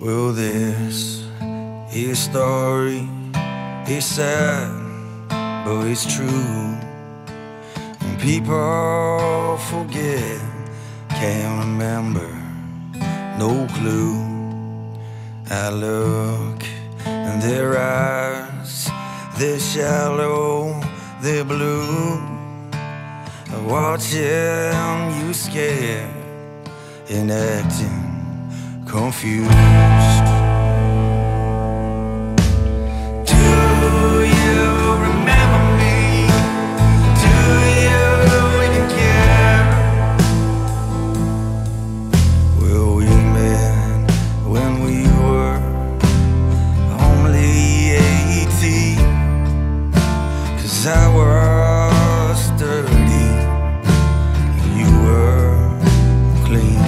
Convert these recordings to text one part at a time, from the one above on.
Well, this his story is sad, but it's true. And people forget, can't remember, no clue. I look in their eyes, they're shallow, they're blue. Watching you scared and acting confused. Do you remember me? Do you even care? We when we were only 18. Cause I was dirty, you were clean.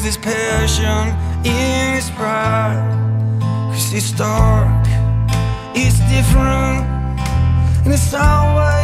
lose this passion in its pride. Cause it's dark, it's different, and it's always